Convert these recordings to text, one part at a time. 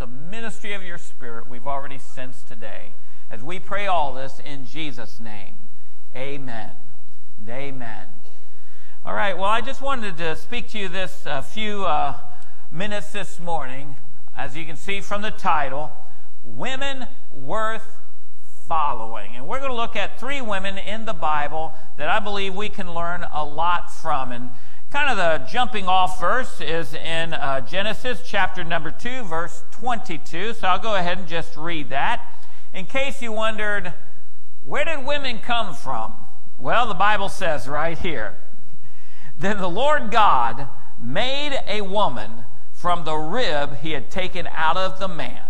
of ministry of your Spirit we've already sensed today. As we pray all this in Jesus' name, amen. Amen. All right, well, I just wanted to speak to you this a few uh, minutes this morning. As you can see from the title, Women Worth Following. And we're going to look at three women in the Bible that I believe we can learn a lot from. And kind of the jumping off verse is in uh, Genesis chapter number 2, verse 22. So I'll go ahead and just read that. In case you wondered, where did women come from? Well, the Bible says right here. Then the Lord God made a woman from the rib he had taken out of the man,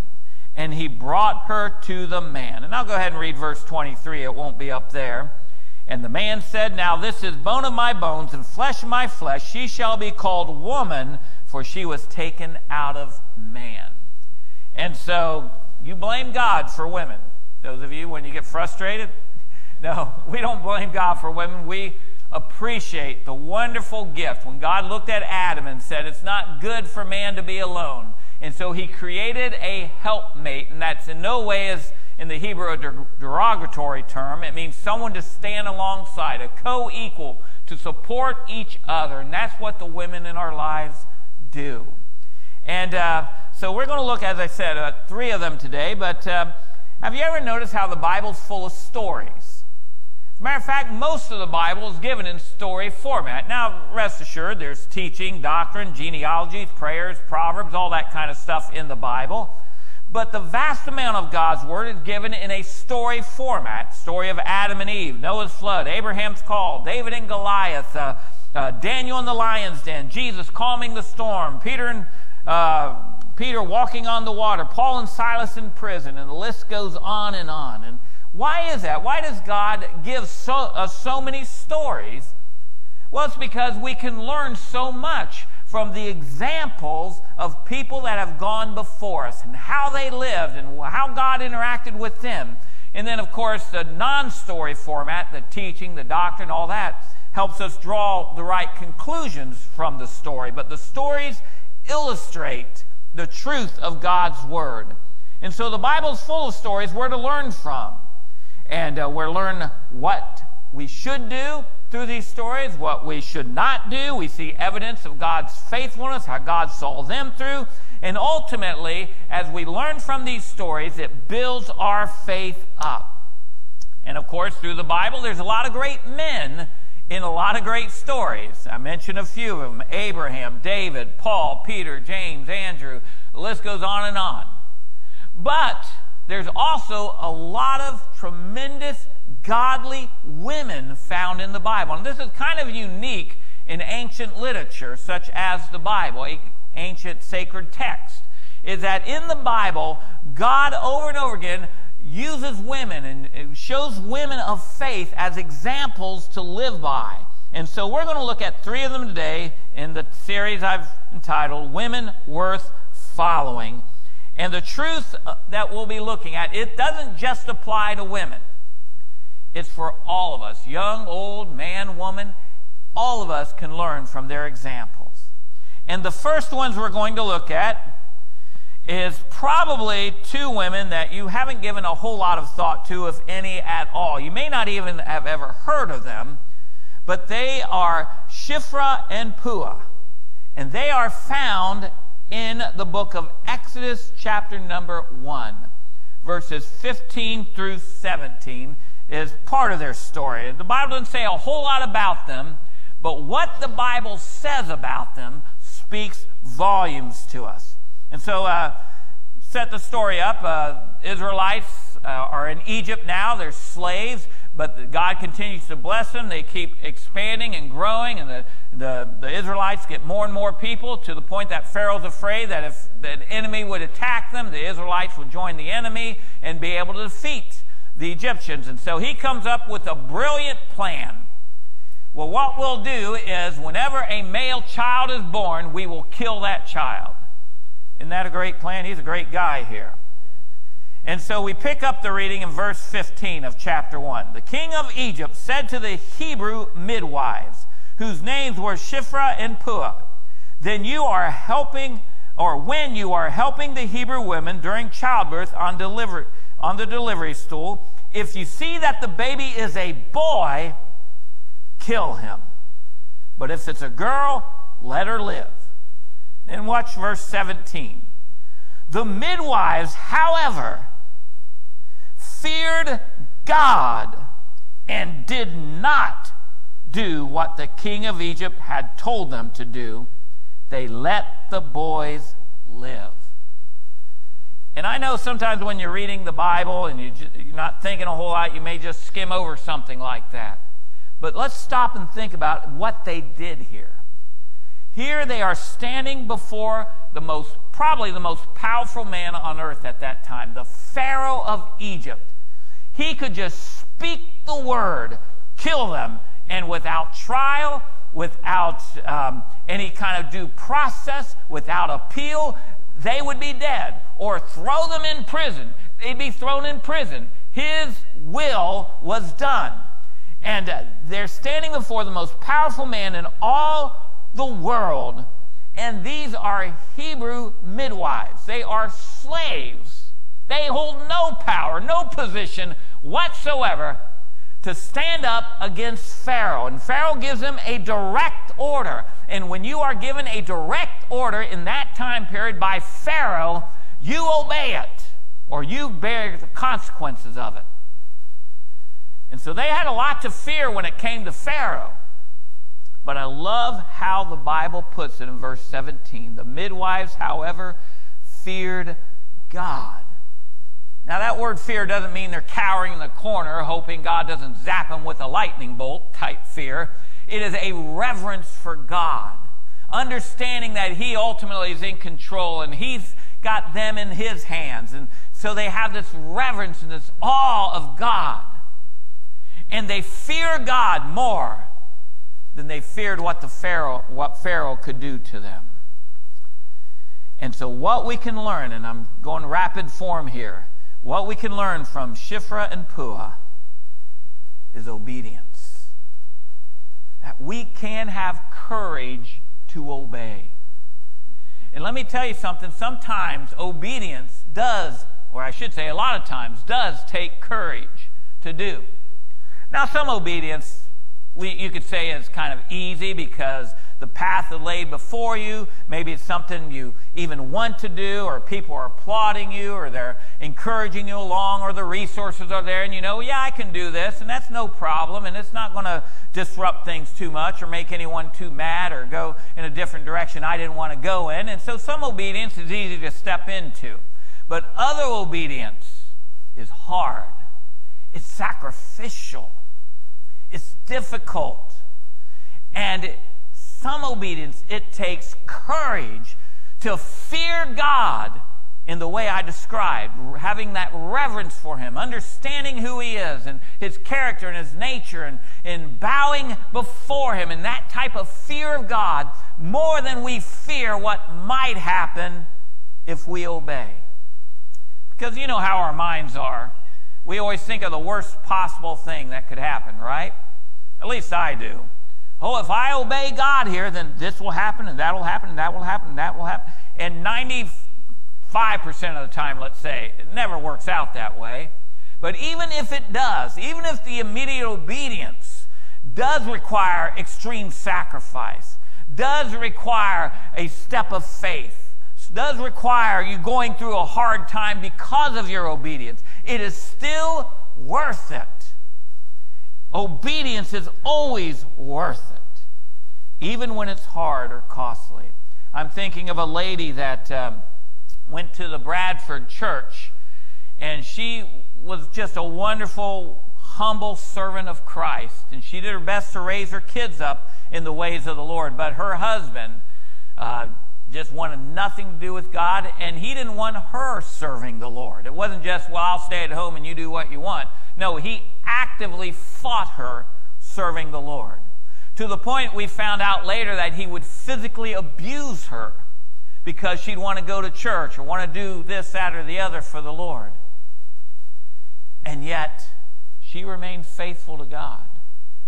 and he brought her to the man. And I'll go ahead and read verse 23. It won't be up there. And the man said, Now this is bone of my bones and flesh of my flesh. She shall be called woman, for she was taken out of man. And so you blame God for women. Those of you, when you get frustrated, no, we don't blame God for women. We appreciate the wonderful gift when God looked at Adam and said, It's not good for man to be alone. And so he created a helpmate, and that's in no way as in the Hebrew a derogatory term. It means someone to stand alongside, a co equal, to support each other. And that's what the women in our lives do. And uh, so we're going to look, as I said, at three of them today. But uh, have you ever noticed how the Bible's full of stories? As a matter of fact, most of the Bible is given in story format. Now, rest assured, there's teaching, doctrine, genealogies, prayers, proverbs, all that kind of stuff in the Bible. But the vast amount of God's Word is given in a story format. Story of Adam and Eve, Noah's flood, Abraham's call, David and Goliath, uh, uh, Daniel in the lion's den, Jesus calming the storm, Peter and uh, Peter walking on the water, Paul and Silas in prison, and the list goes on and on. And why is that? Why does God give so, us so many stories? Well, it's because we can learn so much from the examples of people that have gone before us and how they lived and how God interacted with them. And then, of course, the non story format, the teaching, the doctrine, all that, helps us draw the right conclusions from the story. But the stories illustrate the truth of God's Word. And so the Bible's full of stories we're to learn from. And uh, we're learn what we should do through these stories, what we should not do. We see evidence of God's faithfulness, how God saw them through. And ultimately, as we learn from these stories, it builds our faith up. And of course, through the Bible, there's a lot of great men in a lot of great stories. I mentioned a few of them Abraham, David, Paul, Peter, James, Andrew. The list goes on and on. But there's also a lot of tremendous godly women found in the Bible. And this is kind of unique in ancient literature, such as the Bible, ancient sacred text, is that in the Bible, God over and over again uses women and shows women of faith as examples to live by. And so we're going to look at three of them today in the series I've entitled Women Worth Following. And the truth uh, that we'll be looking at, it doesn't just apply to women. It's for all of us, young, old, man, woman. All of us can learn from their examples. And the first ones we're going to look at is probably two women that you haven't given a whole lot of thought to, if any at all. You may not even have ever heard of them, but they are Shiphrah and Puah. And they are found in the book of Exodus, chapter number 1, verses 15 through 17 is part of their story. The Bible doesn't say a whole lot about them, but what the Bible says about them speaks volumes to us. And so, uh, set the story up. Uh, Israelites uh, are in Egypt now, they're slaves but God continues to bless them. They keep expanding and growing, and the, the, the, Israelites get more and more people to the point that Pharaoh's afraid that if the enemy would attack them, the Israelites would join the enemy and be able to defeat the Egyptians. And so he comes up with a brilliant plan. Well, what we'll do is whenever a male child is born, we will kill that child. Isn't that a great plan? He's a great guy here. And so we pick up the reading in verse 15 of chapter 1. The king of Egypt said to the Hebrew midwives, whose names were Shiphrah and Puah, Then you are helping or when you are helping the Hebrew women during childbirth on delivery on the delivery stool, if you see that the baby is a boy, kill him. But if it's a girl, let her live. Then watch verse 17. The midwives, however, feared God and did not do what the king of Egypt had told them to do. They let the boys live. And I know sometimes when you're reading the Bible and you're not thinking a whole lot, you may just skim over something like that. But let's stop and think about what they did here. Here they are standing before the most, probably the most powerful man on earth at that time, the Pharaoh of Egypt. He could just speak the word, kill them, and without trial, without um, any kind of due process, without appeal, they would be dead or throw them in prison. They'd be thrown in prison. His will was done. And uh, they're standing before the most powerful man in all the world. And these are Hebrew midwives. They are slaves. They hold no power, no position whatsoever to stand up against Pharaoh. And Pharaoh gives them a direct order. And when you are given a direct order in that time period by Pharaoh, you obey it or you bear the consequences of it. And so they had a lot to fear when it came to Pharaoh. But I love how the Bible puts it in verse 17. The midwives, however, feared God. Now, that word fear doesn't mean they're cowering in the corner, hoping God doesn't zap them with a lightning bolt type fear. It is a reverence for God, understanding that He ultimately is in control and He's got them in His hands. And so they have this reverence and this awe of God. And they fear God more than they feared what the Pharaoh, what Pharaoh could do to them. And so what we can learn, and I'm going rapid form here, what we can learn from Shiphrah and Puah is obedience. That we can have courage to obey. And let me tell you something, sometimes obedience does, or I should say a lot of times, does take courage to do. Now, some obedience we, you could say is kind of easy because the path laid before you. Maybe it's something you even want to do, or people are applauding you, or they're encouraging you along, or the resources are there, and you know, yeah, I can do this, and that's no problem, and it's not going to disrupt things too much or make anyone too mad or go in a different direction I didn't want to go in. And so some obedience is easy to step into, but other obedience is hard, it's sacrificial, it's difficult. And some obedience, it takes courage to fear God in the way I described, having that reverence for Him, understanding who He is and His character and His nature, and, and bowing before Him, in that type of fear of God more than we fear what might happen if we obey. Because you know how our minds are. We always think of the worst possible thing that could happen, right? At least I do. Oh, if I obey God here, then this will happen, and that will happen, and that will happen, and that will happen. And 95% of the time, let's say, it never works out that way. But even if it does, even if the immediate obedience does require extreme sacrifice, does require a step of faith, does require you going through a hard time because of your obedience, it is still worth it Obedience is always worth it, even when it's hard or costly. I'm thinking of a lady that um, went to the Bradford church, and she was just a wonderful, humble servant of Christ. And she did her best to raise her kids up in the ways of the Lord. But her husband uh, just wanted nothing to do with God, and he didn't want her serving the Lord. It wasn't just, well, I'll stay at home and you do what you want. No, he actively fought her serving the Lord. To the point we found out later that he would physically abuse her because she'd want to go to church or want to do this, that, or the other for the Lord. And yet, she remained faithful to God.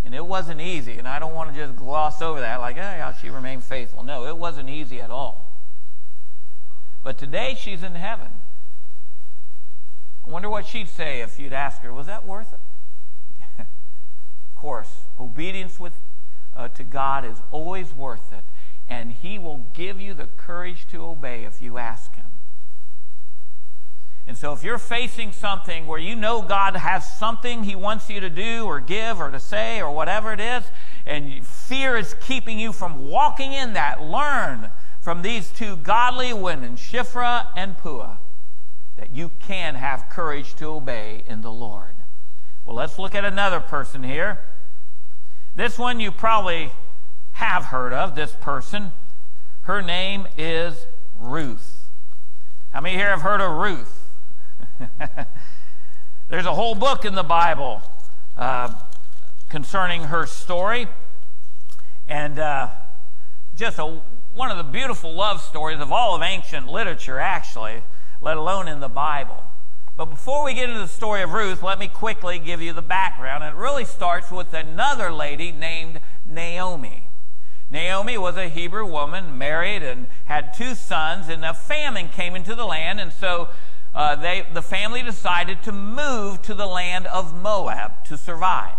And it wasn't easy, and I don't want to just gloss over that like, yeah, she remained faithful. No, it wasn't easy at all. But today she's in heaven. I wonder what she'd say if you'd ask her, was that worth it? of course, obedience with, uh, to God is always worth it, and He will give you the courage to obey if you ask Him. And so, if you're facing something where you know God has something He wants you to do or give or to say or whatever it is, and fear is keeping you from walking in that, learn from these two godly women, Shiphrah and Puah that you can have courage to obey in the Lord. Well, let's look at another person here. This one you probably have heard of, this person. Her name is Ruth. How many here have heard of Ruth? There's a whole book in the Bible uh, concerning her story. And uh, just a, one of the beautiful love stories of all of ancient literature, actually let alone in the Bible. But before we get into the story of Ruth, let me quickly give you the background. It really starts with another lady named Naomi. Naomi was a Hebrew woman, married and had two sons, and a famine came into the land, and so uh, they, the family decided to move to the land of Moab to survive.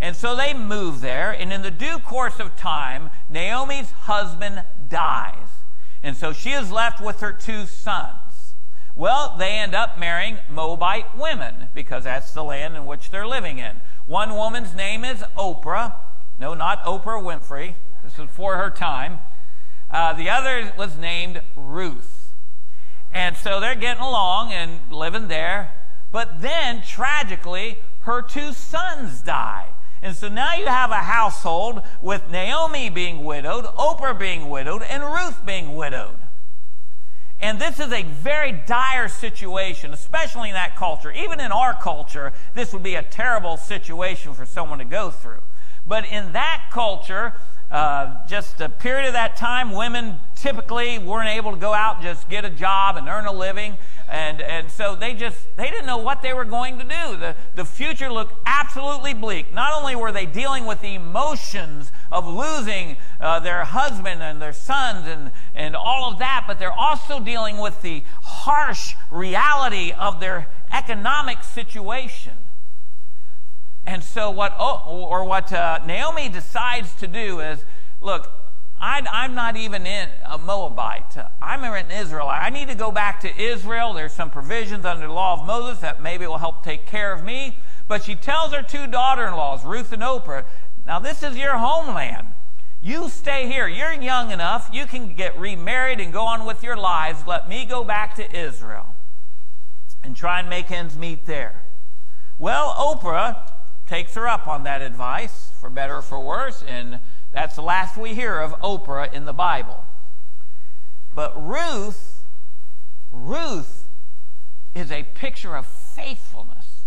And so they moved there, and in the due course of time, Naomi's husband dies. And so she is left with her two sons. Well, they end up marrying Moabite women because that's the land in which they're living in. One woman's name is Oprah. No, not Oprah Winfrey. This is for her time. Uh, the other was named Ruth. And so they're getting along and living there. But then, tragically, her two sons die. And so now you have a household with Naomi being widowed, Oprah being widowed, and Ruth being widowed. And this is a very dire situation, especially in that culture. Even in our culture, this would be a terrible situation for someone to go through. But in that culture, uh, just a period of that time, women typically weren't able to go out and just get a job and earn a living. And, and so they just, they didn't know what they were going to do. The, the future looked absolutely bleak. Not only were they dealing with the emotions of losing uh, their husband and their sons and, and all of that, but they're also dealing with the harsh reality of their economic situation. And so what, oh, or what uh, Naomi decides to do is, look, I, am not even in a Moabite. I'm an Israelite. I need to go back to Israel. There's some provisions under the law of Moses that maybe will help take care of me. But she tells her two daughter-in-laws, Ruth and Oprah, now this is your homeland. You stay here. You're young enough. You can get remarried and go on with your lives. Let me go back to Israel and try and make ends meet there. Well, Oprah takes her up on that advice, for better or for worse, and that's the last we hear of Oprah in the Bible. But Ruth, Ruth is a picture of faithfulness.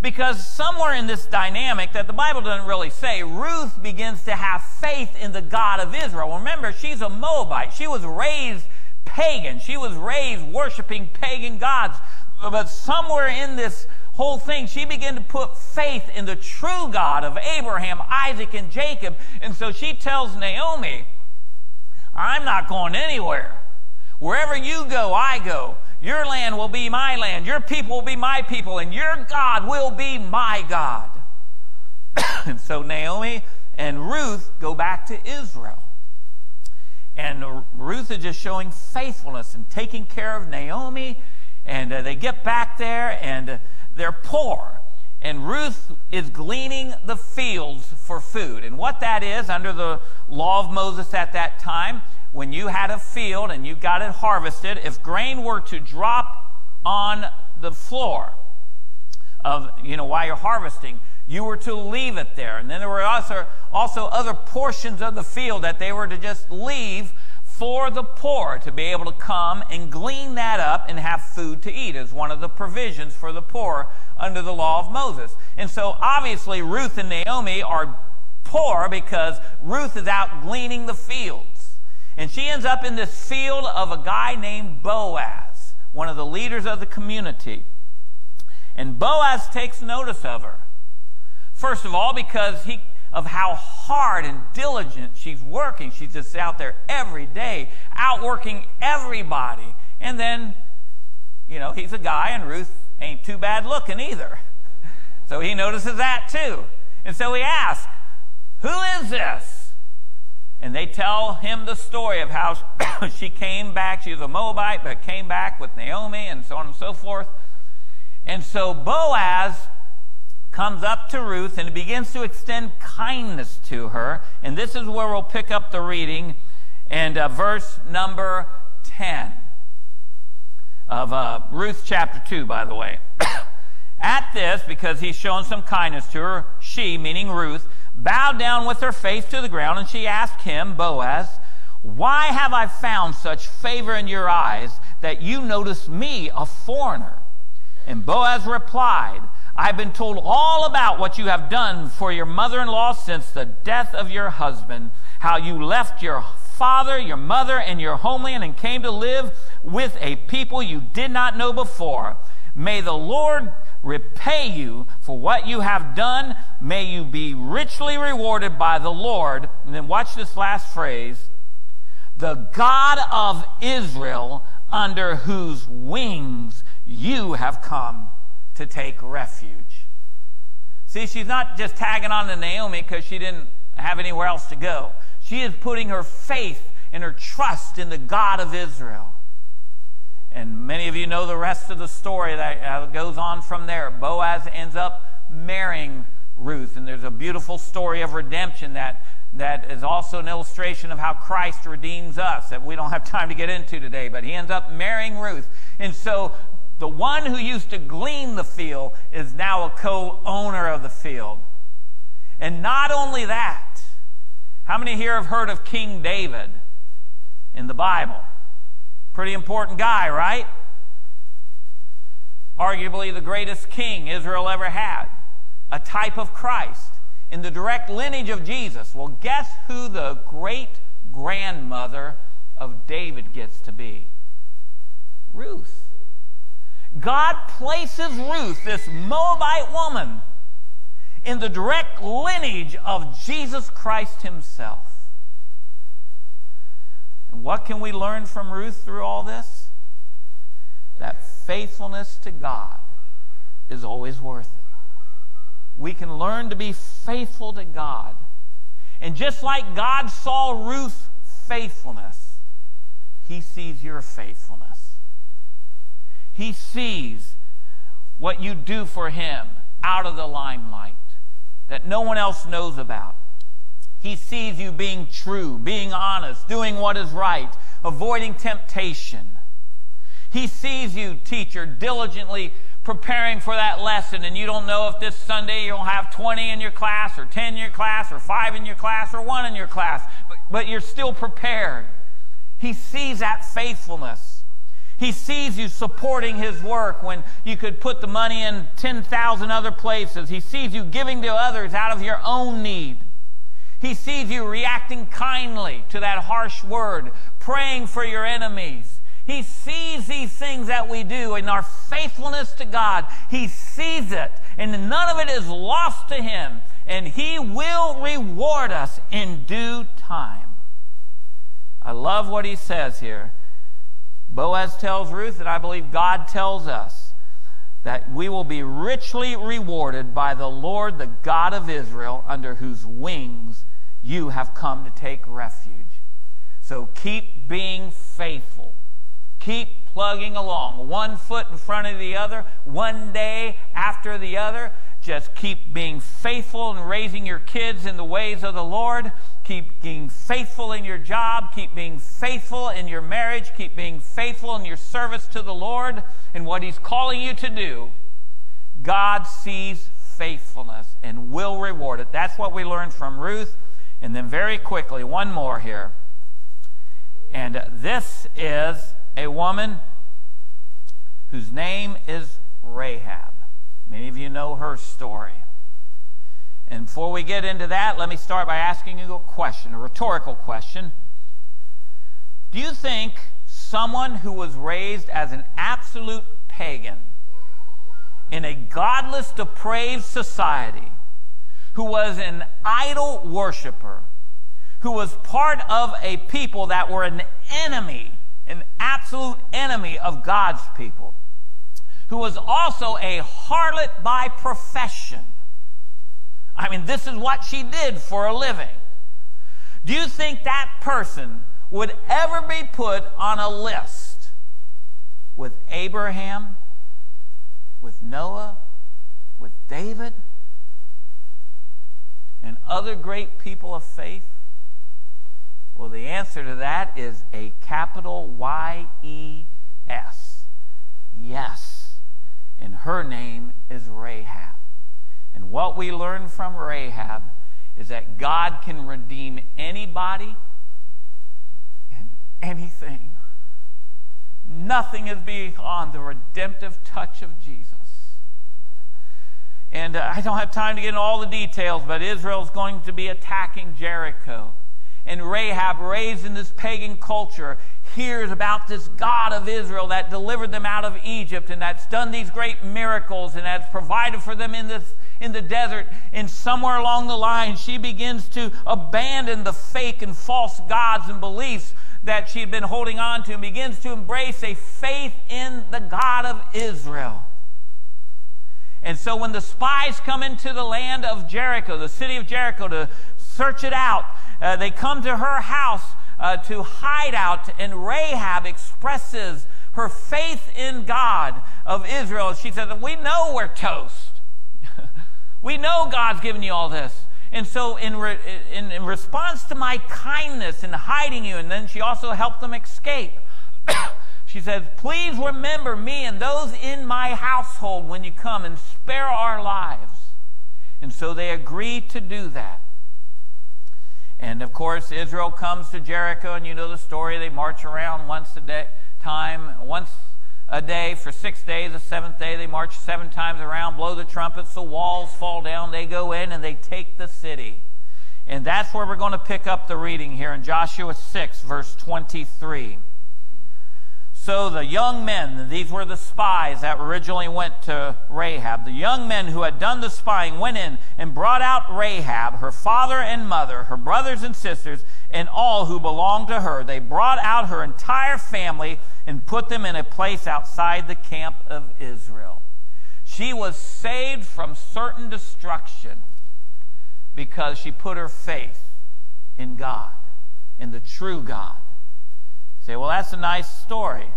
Because somewhere in this dynamic that the Bible doesn't really say, Ruth begins to have faith in the God of Israel. Remember, she's a Moabite. She was raised pagan. She was raised worshiping pagan gods. But somewhere in this whole thing, she began to put faith in the true God of Abraham, Isaac, and Jacob. And so she tells Naomi, I'm not going anywhere. Wherever you go, I go. Your land will be my land. Your people will be my people. And your God will be my God. and so Naomi and Ruth go back to Israel. And Ruth is just showing faithfulness and taking care of Naomi. And uh, they get back there, and uh, they're poor. And Ruth is gleaning the fields for food. And what that is, under the law of Moses at that time, when you had a field and you got it harvested, if grain were to drop on the floor of, you know, while you're harvesting, you were to leave it there. And then there were also, also other portions of the field that they were to just leave for the poor to be able to come and glean that up and have food to eat as one of the provisions for the poor under the law of Moses. And so obviously Ruth and Naomi are poor because Ruth is out gleaning the fields. And she ends up in this field of a guy named Boaz, one of the leaders of the community. And Boaz takes notice of her. First of all, because he of how hard and diligent she's working. She's just out there every day, outworking everybody. And then, you know, he's a guy, and Ruth ain't too bad looking either. So he notices that too. And so he asks, Who is this? And they tell him the story of how she came back. She was a Moabite, but came back with Naomi and so on and so forth. And so Boaz comes up to Ruth and begins to extend kindness to her. And this is where we'll pick up the reading and uh, verse number 10 of uh, Ruth chapter 2, by the way. At this, because he's shown some kindness to her, she, meaning Ruth, bowed down with her face to the ground, and she asked him, Boaz, Why have I found such favor in your eyes that you notice me, a foreigner? And Boaz replied, I've been told all about what you have done for your mother in law since the death of your husband, how you left your father, your mother, and your homeland and came to live with a people you did not know before. May the Lord repay you for what you have done. May you be richly rewarded by the Lord. And then watch this last phrase the God of Israel, under whose wings you have come to take refuge. See, she's not just tagging on to Naomi because she didn't have anywhere else to go. She is putting her faith and her trust in the God of Israel. And many of you know the rest of the story that uh, goes on from there. Boaz ends up marrying Ruth, and there's a beautiful story of redemption that, that is also an illustration of how Christ redeems us that we don't have time to get into today. But he ends up marrying Ruth. And so the one who used to glean the field is now a co owner of the field. And not only that, how many here have heard of King David in the Bible? Pretty important guy, right? Arguably the greatest king Israel ever had. A type of Christ in the direct lineage of Jesus. Well, guess who the great grandmother of David gets to be? Ruth. God places Ruth, this Moabite woman, in the direct lineage of Jesus Christ himself. And what can we learn from Ruth through all this? That faithfulness to God is always worth it. We can learn to be faithful to God. And just like God saw Ruth's faithfulness, he sees your faithfulness. He sees what you do for him out of the limelight that no one else knows about. He sees you being true, being honest, doing what is right, avoiding temptation. He sees you, teacher, diligently preparing for that lesson, and you don't know if this Sunday you'll have 20 in your class, or 10 in your class, or 5 in your class, or 1 in your class, but, but you're still prepared. He sees that faithfulness. He sees you supporting his work when you could put the money in 10,000 other places. He sees you giving to others out of your own need. He sees you reacting kindly to that harsh word, praying for your enemies. He sees these things that we do in our faithfulness to God. He sees it, and none of it is lost to Him, and He will reward us in due time. I love what He says here. Boaz tells Ruth, and I believe God tells us that we will be richly rewarded by the Lord, the God of Israel, under whose wings you have come to take refuge. So keep being faithful. Keep plugging along, one foot in front of the other, one day after the other. Just keep being faithful and raising your kids in the ways of the Lord. Keep being faithful in your job. Keep being faithful in your marriage. Keep being faithful in your service to the Lord and what He's calling you to do. God sees faithfulness and will reward it. That's what we learned from Ruth. And then, very quickly, one more here. And this is a woman whose name is Rahab. Many of you know her story. And before we get into that, let me start by asking you a question, a rhetorical question. Do you think someone who was raised as an absolute pagan in a godless, depraved society who was an idol worshiper, who was part of a people that were an enemy, an absolute enemy of God's people, who was also a harlot by profession. I mean, this is what she did for a living. Do you think that person would ever be put on a list with Abraham, with Noah, with David, and other great people of faith? Well, the answer to that is a capital Y E S. Yes. And her name is Rahab. And what we learn from Rahab is that God can redeem anybody and anything. Nothing is beyond the redemptive touch of Jesus. And uh, I don't have time to get into all the details, but Israel's going to be attacking Jericho. And Rahab, raised in this pagan culture, hears about this God of Israel that delivered them out of Egypt and that's done these great miracles and has provided for them in this in the desert, and somewhere along the line, she begins to abandon the fake and false gods and beliefs that she had been holding on to and begins to embrace a faith in the God of Israel. And so when the spies come into the land of Jericho, the city of Jericho, to search it out, uh, they come to her house uh, to hide out, and Rahab expresses her faith in God of Israel. She says, We know we're toast. We know God's given you all this. And so, in, re, in, in, response to my kindness in hiding you, and then she also helped them escape, she says, Please remember me and those in my household when you come and spare our lives. And so they agree to do that. And of course, Israel comes to Jericho, and you know the story. They march around once a day, time, once a day for six days. The seventh day, they march seven times around, blow the trumpets, the walls fall down, they go in, and they take the city. And that's where we're going to pick up the reading here in Joshua 6, verse 23. So the young men, these were the spies that originally went to Rahab, the young men who had done the spying went in and brought out Rahab, her father and mother, her brothers and sisters, and all who belonged to her. They brought out her entire family and put them in a place outside the camp of Israel. She was saved from certain destruction because she put her faith in God, in the true God say, well, that's a nice story.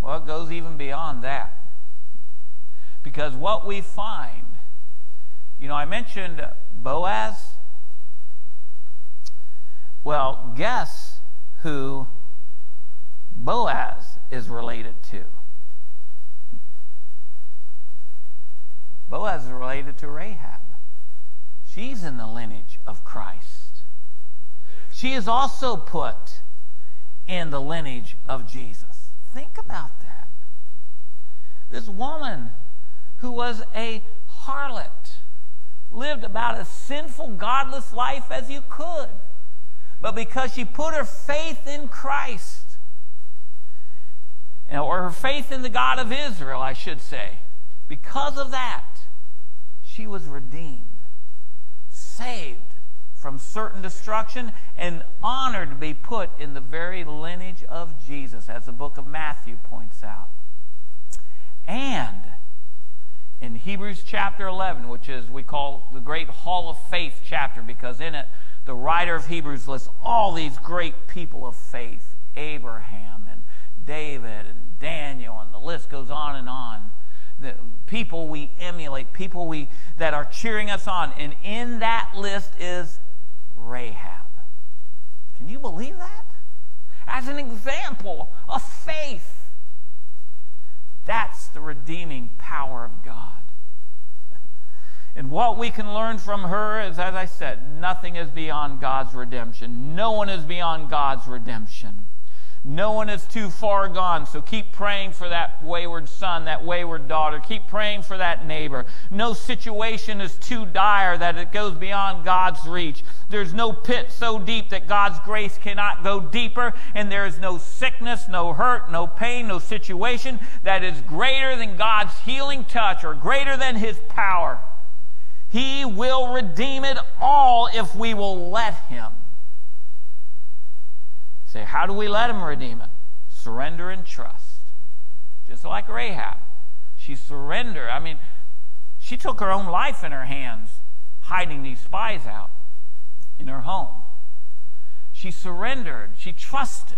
Well, it goes even beyond that. Because what we find, you know, I mentioned Boaz. Well, guess who Boaz is related to? Boaz is related to Rahab. She's in the lineage of Christ. She is also put in the lineage of Jesus. Think about that. This woman who was a harlot lived about as sinful, godless life as you could. But because she put her faith in Christ, or her faith in the God of Israel, I should say, because of that, she was redeemed, saved, from certain destruction and honored to be put in the very lineage of Jesus, as the book of Matthew points out. And in Hebrews chapter 11, which is we call the great Hall of Faith chapter, because in it the writer of Hebrews lists all these great people of faith Abraham and David and Daniel, and the list goes on and on. The people we emulate, people we that are cheering us on. And in that list is Rahab. Can you believe that? As an example of faith. That's the redeeming power of God. And what we can learn from her is, as I said, nothing is beyond God's redemption. No one is beyond God's redemption. No one is too far gone, so keep praying for that wayward son, that wayward daughter. Keep praying for that neighbor. No situation is too dire that it goes beyond God's reach. There's no pit so deep that God's grace cannot go deeper, and there is no sickness, no hurt, no pain, no situation that is greater than God's healing touch or greater than His power. He will redeem it all if we will let Him. Say, how do we let Him redeem it? Surrender and trust. Just like Rahab. She surrendered. I mean, she took her own life in her hands, hiding these spies out in her home. She surrendered. She trusted.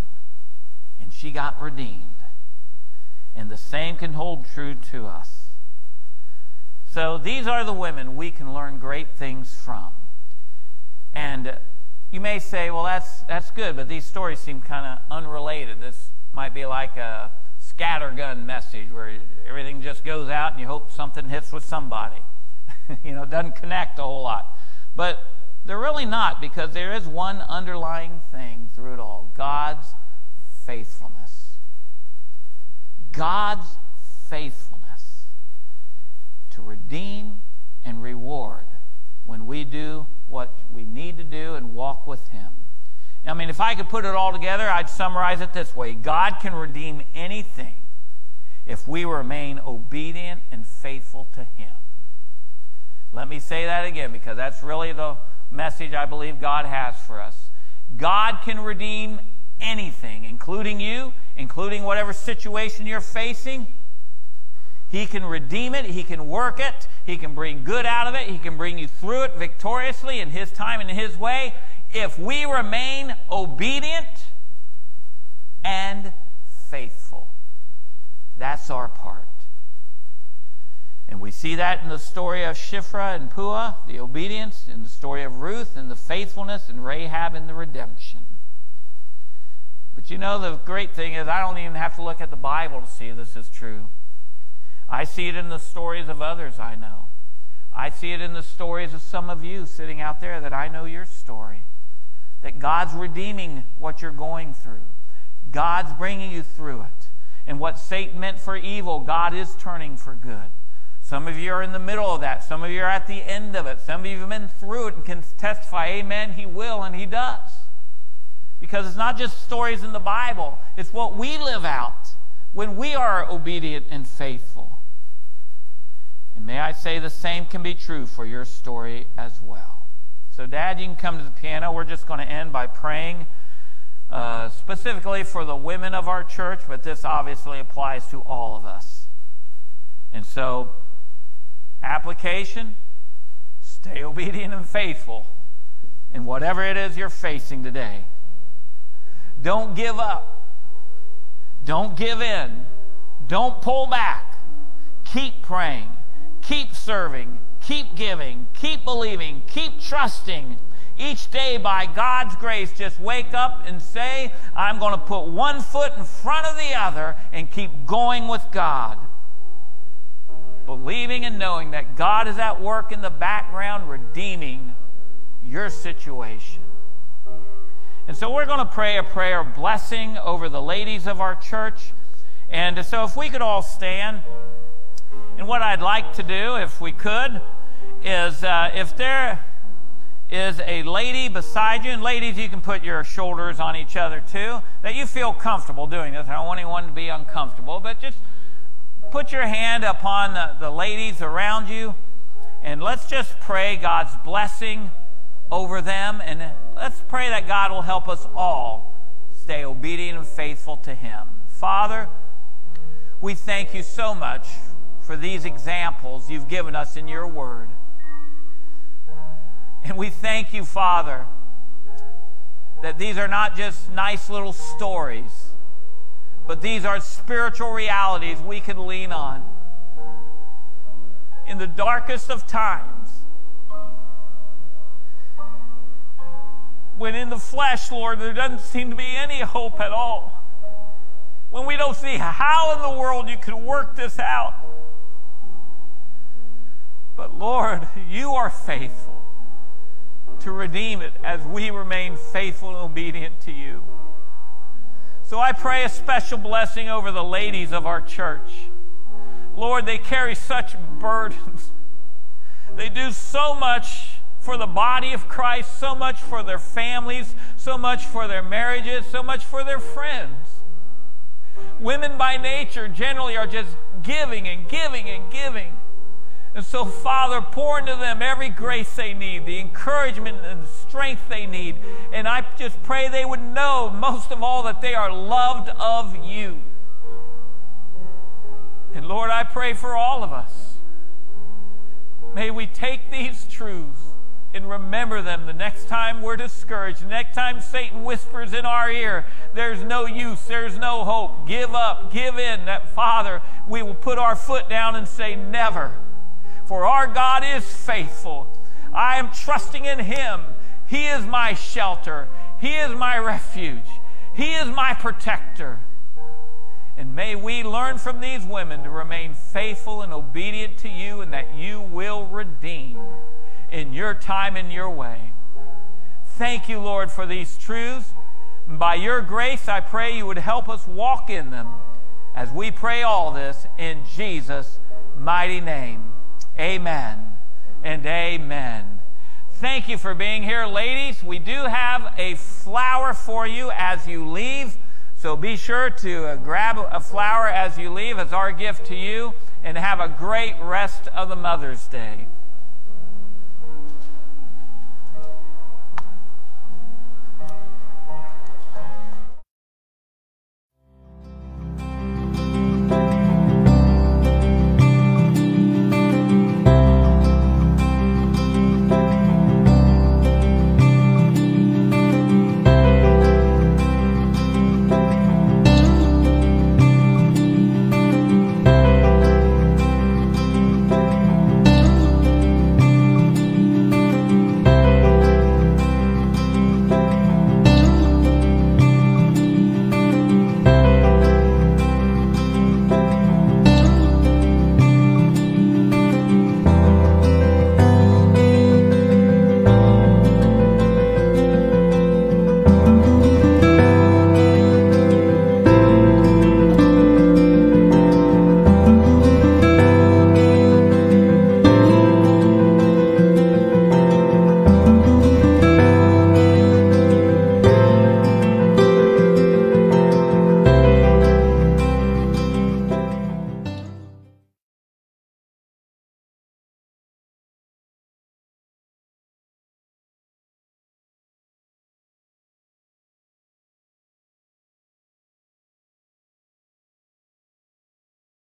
And she got redeemed. And the same can hold true to us. So these are the women we can learn great things from. And you may say, well, that's, that's good, but these stories seem kind of unrelated. This might be like a scattergun message where everything just goes out and you hope something hits with somebody. you know, it doesn't connect a whole lot. But they're really not because there is one underlying thing through it all God's faithfulness. God's faithfulness to redeem and reward when we do what we need to do and walk with Him. I mean, if I could put it all together, I'd summarize it this way God can redeem anything if we remain obedient and faithful to Him. Let me say that again because that's really the message I believe God has for us. God can redeem anything, including you, including whatever situation you're facing. He can redeem it. He can work it. He can bring good out of it. He can bring you through it victoriously in His time and in His way if we remain obedient and faithful. That's our part. And we see that in the story of Shiphrah and Puah, the obedience, in the story of Ruth and the faithfulness, and Rahab and the redemption. But you know, the great thing is, I don't even have to look at the Bible to see this is true. I see it in the stories of others I know. I see it in the stories of some of you sitting out there that I know your story. That God's redeeming what you're going through, God's bringing you through it. And what Satan meant for evil, God is turning for good. Some of you are in the middle of that. Some of you are at the end of it. Some of you have been through it and can testify, Amen, He will, and He does. Because it's not just stories in the Bible, it's what we live out when we are obedient and faithful. And may I say the same can be true for your story as well. So, Dad, you can come to the piano. We're just going to end by praying uh, specifically for the women of our church, but this obviously applies to all of us. And so, application stay obedient and faithful in whatever it is you're facing today. Don't give up. Don't give in. Don't pull back. Keep praying. Keep serving. Keep giving. Keep believing. Keep trusting. Each day, by God's grace, just wake up and say, I'm going to put one foot in front of the other and keep going with God. Believing and knowing that God is at work in the background, redeeming your situation. And so we're going to pray a prayer of blessing over the ladies of our church. And so if we could all stand. And what I'd like to do, if we could, is uh, if there is a lady beside you, and ladies, you can put your shoulders on each other too, that you feel comfortable doing this. I don't want anyone to be uncomfortable, but just put your hand upon the, the ladies around you, and let's just pray God's blessing over them, and let's pray that God will help us all stay obedient and faithful to Him. Father, we thank you so much for these examples you've given us in your word. And we thank you, Father, that these are not just nice little stories, but these are spiritual realities we can lean on. In the darkest of times, when in the flesh, Lord, there doesn't seem to be any hope at all. When we don't see how in the world you could work this out. But Lord, you are faithful to redeem it as we remain faithful and obedient to you. So I pray a special blessing over the ladies of our church. Lord, they carry such burdens. They do so much for the body of Christ, so much for their families, so much for their marriages, so much for their friends. Women by nature generally are just giving and giving and giving. And so, Father, pour into them every grace they need, the encouragement and the strength they need. And I just pray they would know, most of all, that they are loved of you. And Lord, I pray for all of us. May we take these truths and remember them the next time we're discouraged, the next time Satan whispers in our ear, there's no use, there's no hope, give up, give in. That Father, we will put our foot down and say, never for our God is faithful. I am trusting in Him. He is my shelter, He is my refuge, He is my protector. And may we learn from these women to remain faithful and obedient to you, and that you will redeem in your time and your way. Thank you, Lord, for these truths. And by your grace, I pray you would help us walk in them as we pray all this in Jesus' mighty name. Amen and amen. Thank you for being here, ladies. We do have a flower for you as you leave. So be sure to uh, grab a flower as you leave as our gift to you and have a great rest of the Mother's Day.